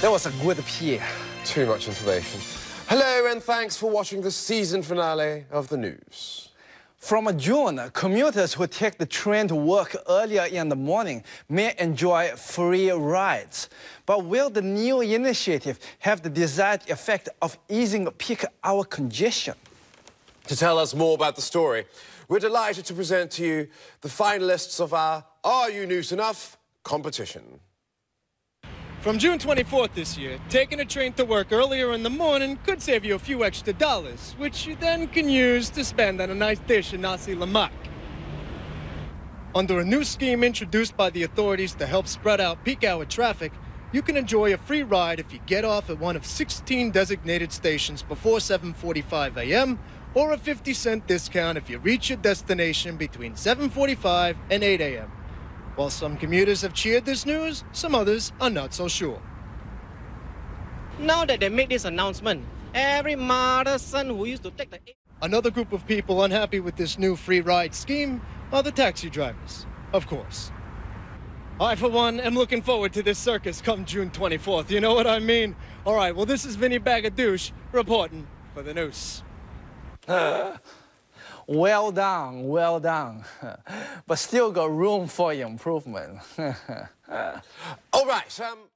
That was a good PA. Too much information. Hello and thanks for watching the season finale of the Noose. From June, commuters who take the train to work earlier in the morning may enjoy free rides. But will the new initiative have the desired effect of easing peak hour congestion? To tell us more about the story, we're delighted to present to you the finalists of our Are You Noose Enough competition. From June 24th this year, taking a train to work earlier in the morning could save you a few extra dollars, which you then can use to spend on a nice dish in nasi lemak. Under a new scheme introduced by the authorities to help spread out peak hour traffic, you can enjoy a free ride if you get off at one of 16 designated stations before 7:45 a.m. or a 50 cent discount if you reach your destination between 7:45 and 8 a.m. While some commuters have cheered this news, some others are not so sure. Now that they made this announcement, every mother's son who used to take the Another group of people unhappy with this new free ride scheme are the taxi drivers, of course. I, for one, am looking forward to this circus come June 24th. You know what I mean? All right, well, this is Vinnie Bagadouche reporting for the Noose. Well done, well done. but still got room for improvement. All right. Um